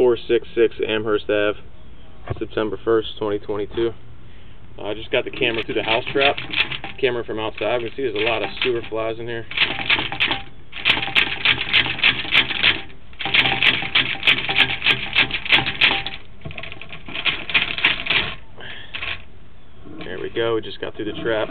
466 Amherst Ave, September 1st, 2022. Uh, I just got the camera through the house trap. Camera from outside. We see there's a lot of sewer flies in here. There we go. We just got through the trap.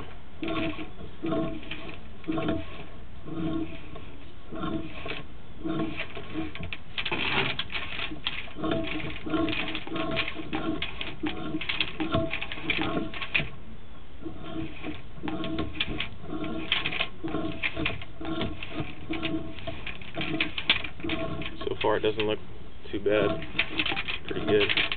So far it doesn't look too bad. Pretty good.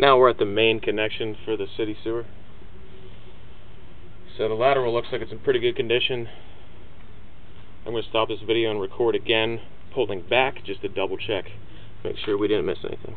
Now we're at the main connection for the city sewer. So the lateral looks like it's in pretty good condition. I'm going to stop this video and record again, pulling back just to double check, make sure we didn't miss anything.